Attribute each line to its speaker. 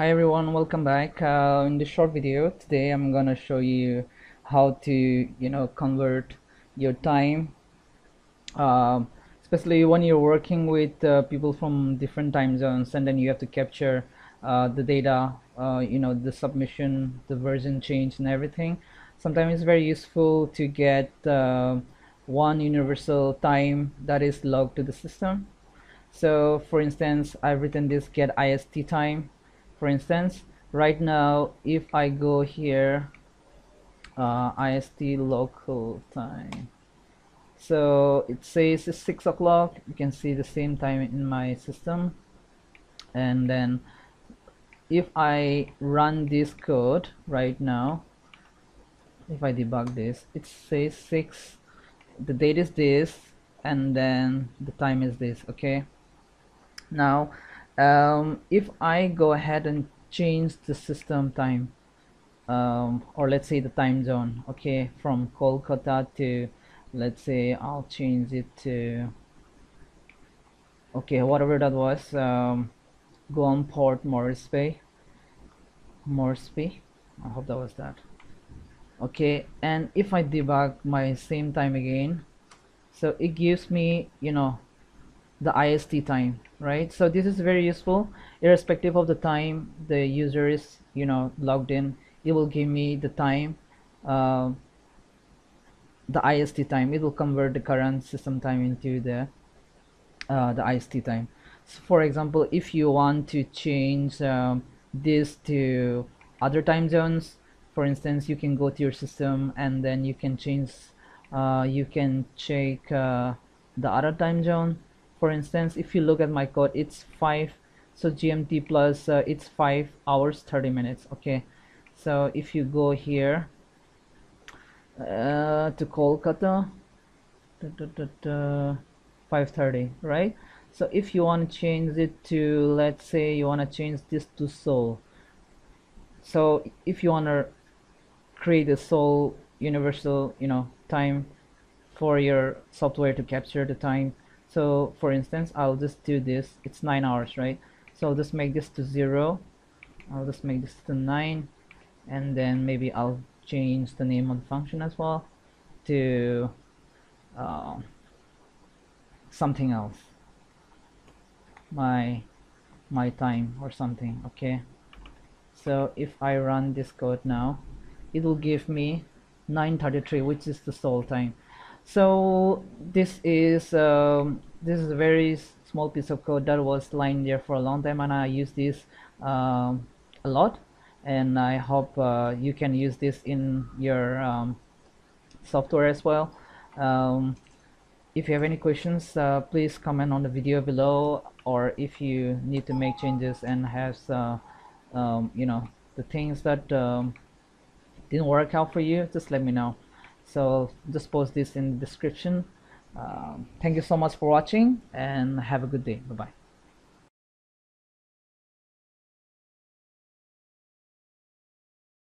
Speaker 1: hi everyone. Welcome back. Uh, in this short video today I'm gonna show you how to you know convert your time uh, especially when you're working with uh, people from different time zones and then you have to capture uh, the data uh, you know the submission the version change and everything. Sometimes it's very useful to get one universal time that is logged to the system. So for instance I've written this get IST time for instance right now if I go here uh, IST local time. So it says it's six o'clock. You can see the same time in my system. And then if I run this code right now if I debug this it says 6 the date is this and then the time is this okay? Now um, if I go ahead and change the system time um, or let's say the time zone okay from Kolkata to let's say I'll change it to okay whatever that was um, on Port Moresby. Moresby? I hope that was that. Okay and if I debug my same time again so it gives me you know the IST time right? So this is very useful irrespective of the time the user is you know logged in. It will give me the time uh, the IST time. It will convert the current system time into the uh, the IST time. So for example if you want to change um, this to other time zones for instance you can go to your system and then you can change uh, you can check uh, the other time zone for instance if you look at my code it's 5 so GMT plus uh, it's 5 hours 30 minutes okay? So if you go here uh, to Kolkata 530 right? So if you want to change it to let's say you want to change this to Seoul. So if you want to create a Seoul universal you know time for your software to capture the time so for instance I'll just do this. It's nine hours right? So I'll just make this to zero. I'll just make this to nine. And then maybe I'll change the name of the function as well to uh, something else. My my time or something okay? So if I run this code now it will give me 933 which is the Seoul time so this is um, this is a very small piece of code that was lying there for a long time and I use this um, a lot. And I hope uh, you can use this in your um, software as well. Um, if you have any questions uh, please comment on the video below or if you need to make changes and have uh, um, you know the things that um, didn't work out for you just let me know so just post this in the description. Um, thank you so much for watching and have a good day. Bye bye